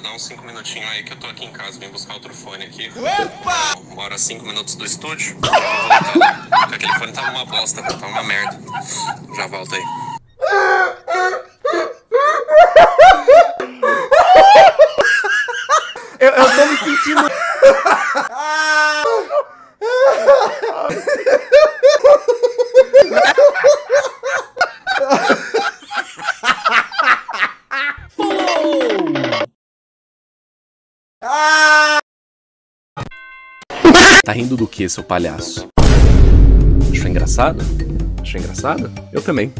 Dá uns 5 minutinhos aí que eu tô aqui em casa, vim buscar outro fone aqui. Opa! Mora 5 minutos do estúdio. Aquele fone tava uma bosta, tava uma merda. Já volto aí. Eu, eu tô me sentindo. Tá rindo do que, seu palhaço? Achou engraçado? Achou engraçado? Eu também.